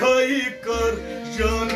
kaykar can